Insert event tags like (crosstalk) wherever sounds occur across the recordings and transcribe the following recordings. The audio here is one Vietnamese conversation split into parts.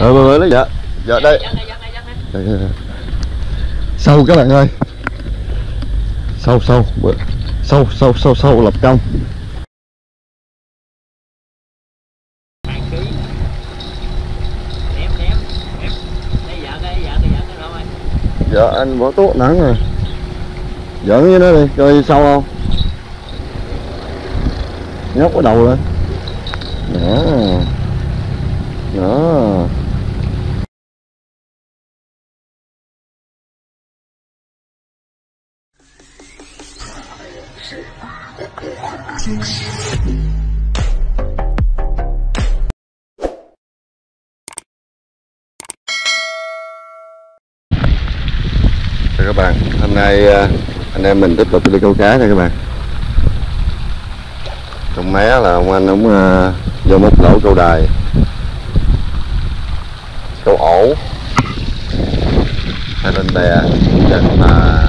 Rồi rồi lấy dạ. Dạ đây. Đây, đây, đây. Sâu các bạn ơi. Sâu sâu sâu sâu sâu sâu lập công. Dạ anh bỏ tốt nắng rồi. Giỡn với nó đi, coi sâu không? Nhóc cái đầu lên. Đó. Đó. Chào các bạn, hôm nay à, anh em mình tiếp tục đi câu cá nha các bạn. Trong mé là ông anh cũng à, vô một lỗ câu đài. Câu ổ. Hai bên bè trên mà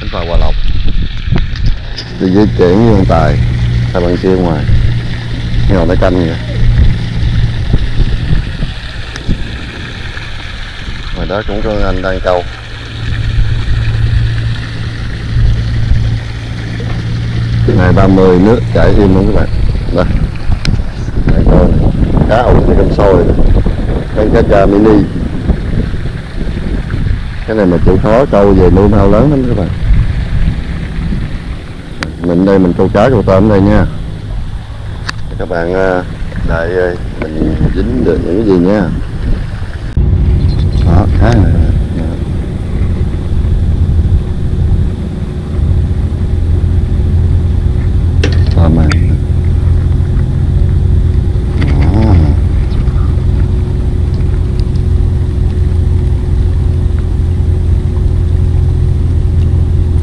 Bến phà Hòa Lộc. Đi di chuyển như ông Tài Hai bạn kia ngoài? Ngồi nó canh vậy? Ngoài đó cũng có anh đang câu. Ngày 30 nước chảy im luôn các bạn. Đây. Này. Con cá ủ thì con sôi. Con cá cha mini. Cái này mà chịu khó câu về nuôi mau lớn lắm các bạn mình đây mình câu cá câu tôm đây nha. Các bạn lại đợi à, mình dính được những cái gì nha. Đó cá này Đó. tôm này Đó.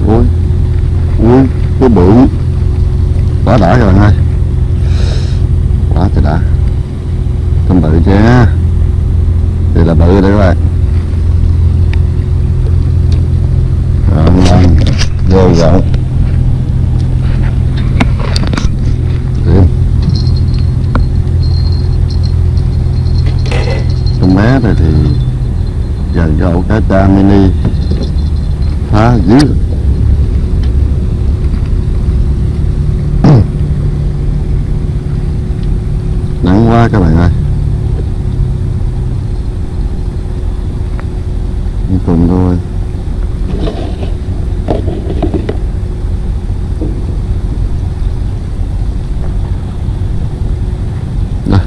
ui ui cái bự quá đã rồi ơi. Quá trời đã. Con bự chứ. Thì là bự đấy các bạn. Rồi ngon vô rộng con bé này thì gần cái cá cha mini phá dữ nắng quá các bạn ơi. Đi cùng thôi. Đây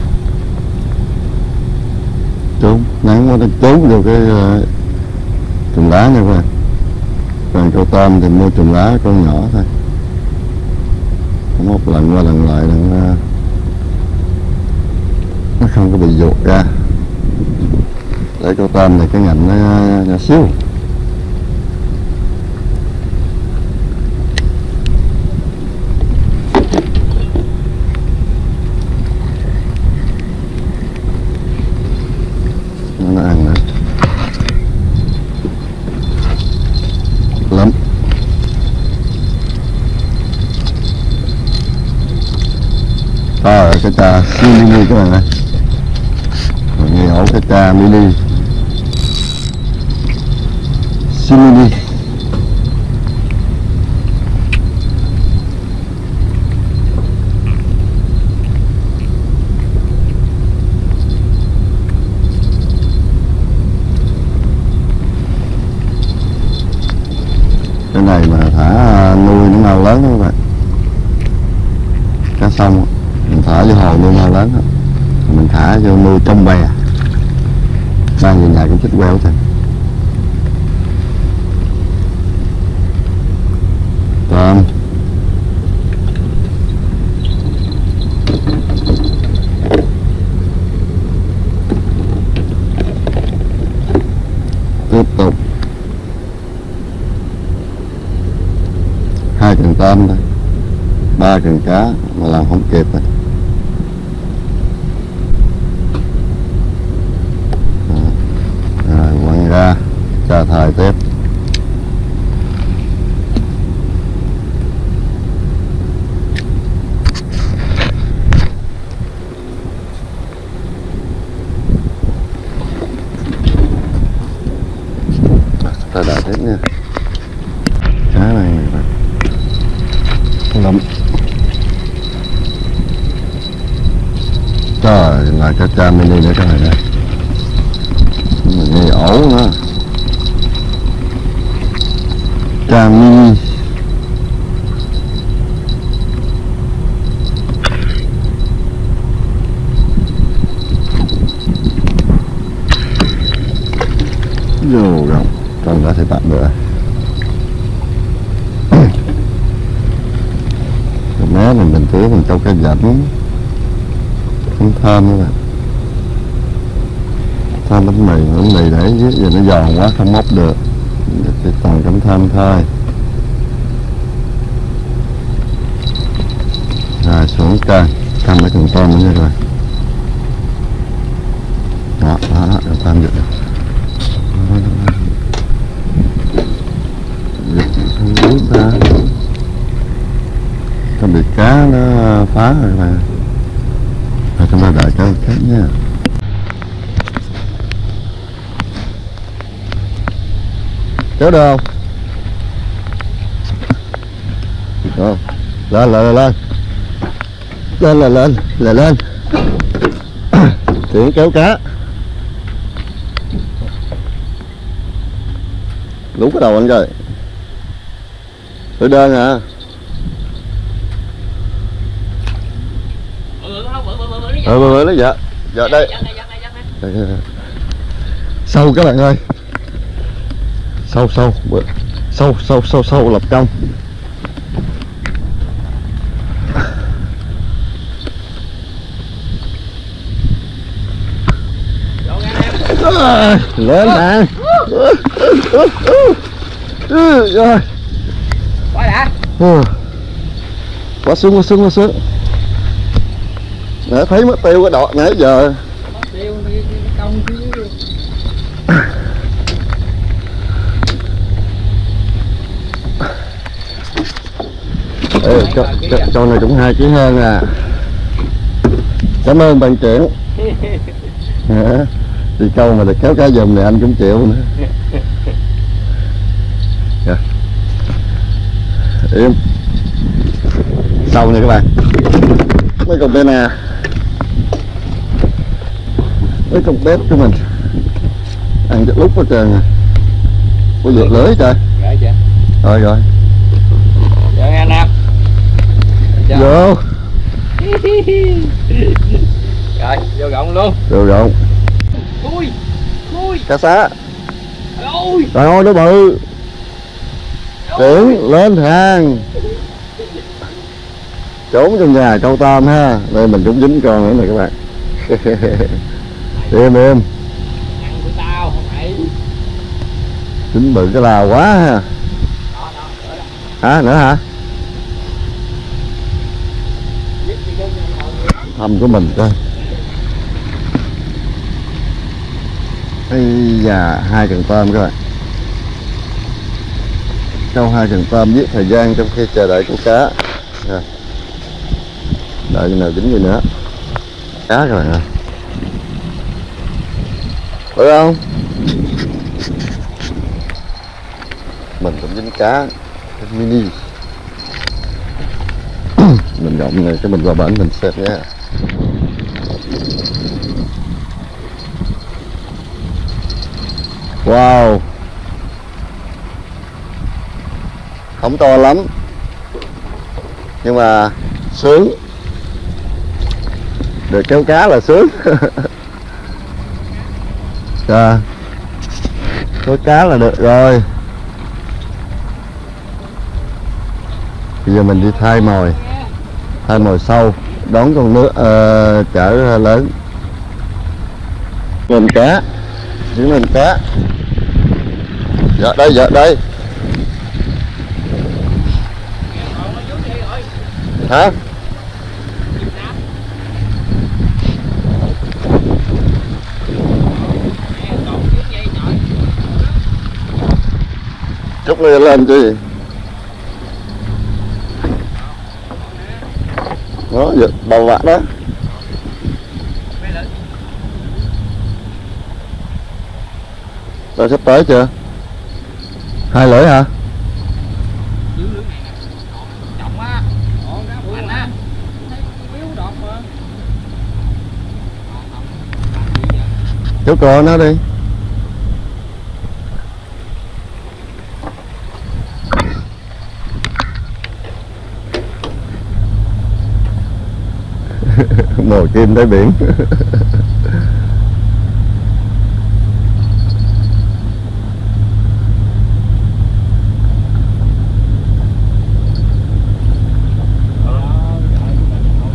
trốn nắng quá nó trốn vô cái ờ, uh, chùm lá nha các bạn. Còn câu tôm thì mua chùm lá con nhỏ thôi. Một lần qua lần lại đừng uh, nó không có bị dột ra. Để câu tôm này cái ngạnh nó nhỏ xíu. Nó ăn nữa lắm. To cái trà siêu mini các bạn ơi ổ trường tôm thôi. Ba trường cá, mà làm không kịp rồi. Rồi, quăng ra chờ thời tiếp. Ta đã thế nha. à cá cha mini nữa cái này nè nghe nữa cha mini vô rộng. Con đã thấy bạn nữa má mình mình tưới mình trong cái dẫn cũng thơm nữa bạn. Thơm bánh mì bánh mì để dưới, giờ nó giòn quá, không móc được. Chỉ toàn cắm thơm thôi. Rồi, xuống cân cân cái con tôm nữa rồi đó đó đó được thơm được không biết ta có bị cá nó phá rồi mà chúng ta đợi cá khác nha. Kéo được không? Không? Lên lên lên lên. Lên lên lên lên tiếng kéo cá. Đúng cái đầu anh rồi Tôi đơn hả? à ừ không bự bự bự bự Ờ bự bự nó dạ Dạ đây dắt này, dắt này. Sâu các bạn ơi Sâu sâu. Sâu sâu sâu sâu lập công Vô nghe em. Lên nè Ừ, Rồi Quá đã. Ừ. Quá sướng quá sướng quá sướng Nãy thấy mất tiêu cái đọt nãy giờ Mất tiêu đi công chứ. Ê, cho, cho, cho này cũng hai ký hơn à Cảm ơn bạn trưởng (laughs) Hả? Đi câu mà được kéo cá giùm này anh cũng chịu nữa Dạ. Im Sau nè các bạn Mấy con bé nè Mấy con bếp của mình Ăn chắc lúc hết trơn à Có vượt lưới trời Gửi chưa? Rồi rồi Vô nghe Nam. Vô Rồi, vô gọng luôn. Rồi rồi Ui. Ui. Cá Ôi. Trời ơi nó bự Trưởng lên hàng Trốn trong nhà câu tôm ha Đây mình cũng dính con nữa nè các bạn (laughs) Im im Ăn của tao không phải. Dính bự cái là quá ha Đó đó, nữa đó. Hả nữa hả. Thăm của mình coi Ây da hai cần tôm các bạn Câu hai cần tôm giết thời gian trong khi chờ đợi của cá. Đợi nào dính gì nữa Cá các bạn ơi được không? Mình cũng dính cá mini. (coughs) Mình rộng này, cái mình vào bển mình xếp nha Wow. Không to lắm. Nhưng mà sướng. Được kéo cá là sướng. (laughs) Dạ Có cá là được rồi. Bây giờ mình đi thay mồi. Thay mồi sâu Đón con nước ờ, chở lớn. Mình cá. Giữ mình cá. Dạ đây dạ đây. Hả? Chúc người lên chứ Đó, giật bầu vạ đó Rồi sắp tới chưa? Hai lưỡi hả? Chú cò nó đi mồi kim tới biển.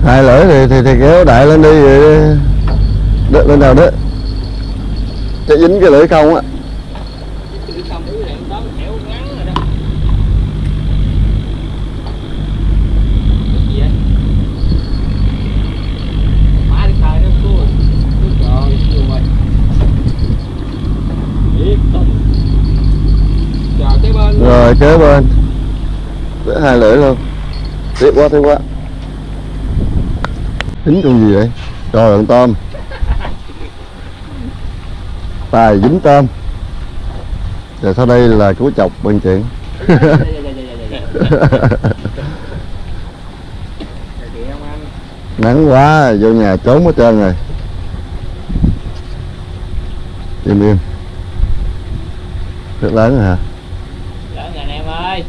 Hai lưỡi thì thì, thì kéo đại lên đi vậy đứt lên nào đó cho dính cái lưỡi không á chứ không dưới này đó khéo ngắn rồi đó cái gì vậy má đi khai nó cua cua rồi cua rồi biết không chờ cái bên rồi, kế bên. Đứt hai lưỡi luôn. Tiếp quá tiếp quá. Tính con gì vậy? Trời con tôm. Tài dính tôm. Rồi sau đây là cú chọc bên chuyện. Nắng quá, vô nhà trốn hết trơn rồi. Im im. Rất lớn rồi hả Lớn rồi anh em ơi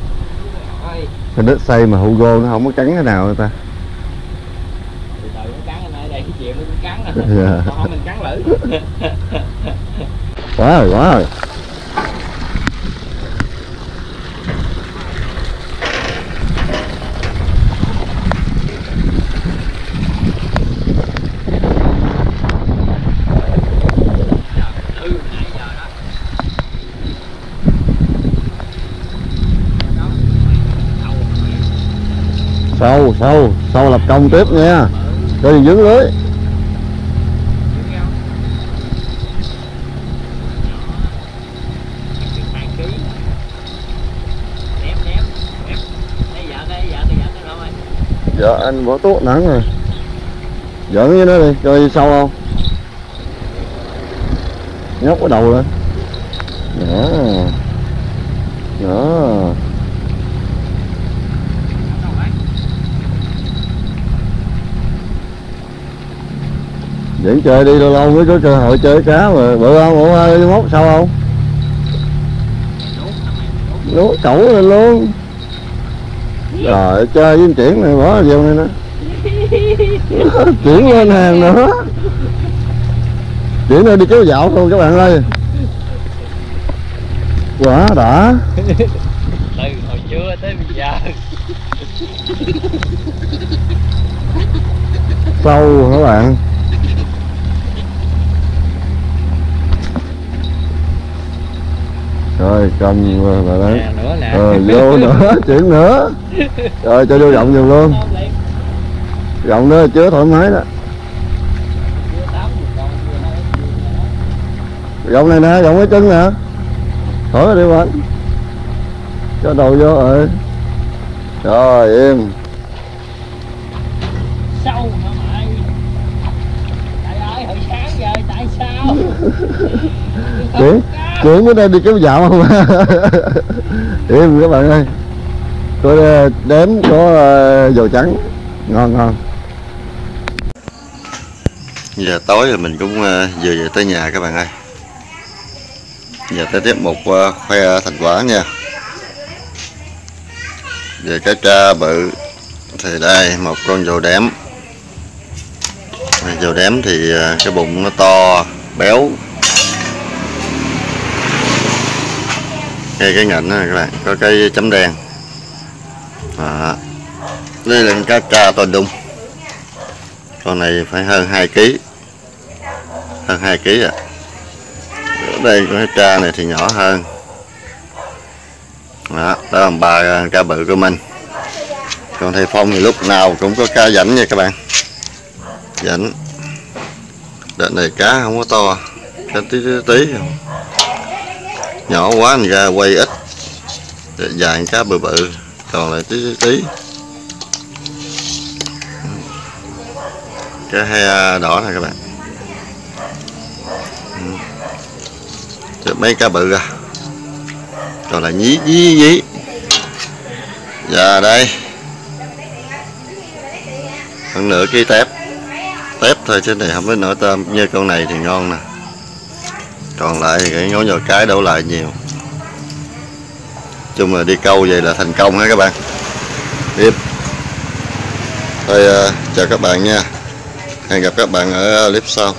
Ôi, cái đất xây mà Hugo nó không có cắn cái nào người ta. Từ từ nó cắn anh ơi, đây cái chuyện nó cũng cắn Dạ. Còn không mình cắn lử. Quá rồi quá rồi Ừ, nãy giờ đó sâu sâu sâu lập công tiếp nha. Cho đừng dướng lưới. Vợ dạ anh bỏ tốt nắng rồi. Giỡn với nó đi chơi sâu không? Nhóc cái đầu lên. Đó đó vẫn chơi đi lâu lâu mới có cơ hội chơi cá mà. Bự không bự ơi mốt sao không? Lúa cẩu lên luôn. Rồi chơi với chuyển này bỏ vô này nè. (laughs) Chuyển lên hàng nữa. Chuyển lên đi kéo dạo luôn các bạn ơi. Quá đã. (laughs) Từ hồi trưa tới bây giờ. Sâu các bạn rồi cầm rồi đấy nữa rồi vô nữa (laughs) chuyển nữa. Rồi cho vô rộng nhiều luôn. Rộng đó chứa thoải mái đó. Nữa. rộng này nè rộng cái chân nè. Thổi đi anh cho đầu vô rồi. Rồi im. Sâu hả mày? Trời ơi hồi sáng giờ tại sao (laughs) chuyển cái đây đi kéo dạo không? (laughs) Im các bạn ơi? Tôi ờ, đếm có ờ, dầu trắng. Ngon ngon. Giờ tối rồi mình cũng ờ, vừa về tới nhà các bạn ơi. Giờ tới tiếp một khoe thành quả nha. Về cái tra bự thì đây một con dầu đếm. Dầu đếm thì cái bụng nó to béo ngay cái ngạnh đó các bạn. Có cái chấm đen. Đó. đây là cá tra to đung con này phải hơn 2 kg hơn 2 kg à ở đây con cá tra này thì nhỏ hơn. Đó, đó là bà à, cá bự của mình. Còn thầy Phong thì lúc nào cũng có cá rảnh nha các bạn. Rảnh. Đợt này cá không có to. Cá tí tí tí. không nhỏ quá, anh ra quay ít. Dài cá bự bự. Còn lại tí tí. Tí cá he đỏ này các bạn. Ừ. Mấy cá bự ra. Còn lại nhí nhí nhí. Và đây. Hơn nửa ký tép. Tép thôi chứ này không có nổi tôm. Như con này thì ngon nè còn lại thì cái ngón nhỏ cái đổ lại nhiều. Chung là đi câu vậy là thành công ha các bạn. Tiếp. Thôi uh, à, chào các bạn nha. Hẹn gặp các bạn ở clip sau.